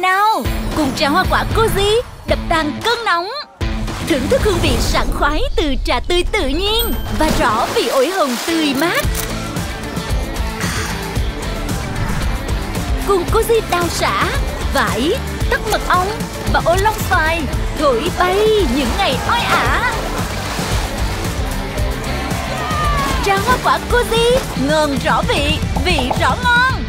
nào? Cùng trà hoa quả Cozy, Đập tan cơn nóng. Thưởng thức hương vị sảng khoái từ trà tươi tự nhiên Và rõ vị ổi hồng tươi mát. Cùng Cozy đào xả Vải Tắc mật ong Và ô long xoài Thổi bay những ngày oi ả. Trà hoa quả Cozy Ngon rõ vị Vị rõ ngon.